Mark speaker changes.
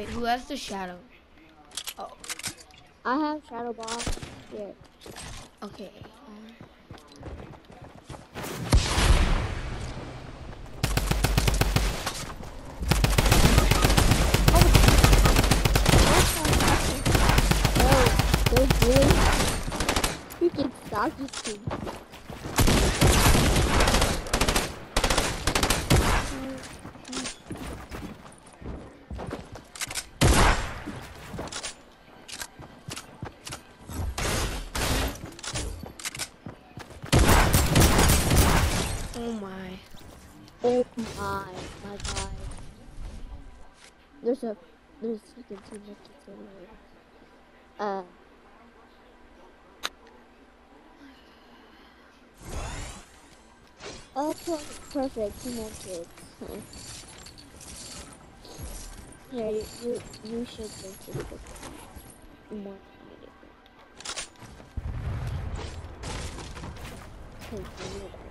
Speaker 1: who has the shadow? Oh,
Speaker 2: I have shadow ball. Here.
Speaker 1: okay.
Speaker 2: Oh, they're really freaking soggy too.
Speaker 1: oh my.
Speaker 2: Oh my, my god. There's a, there's freaking two monkeys over here. Uh. Okay, perfect, two kids. Here, you, you, you should drink this. More need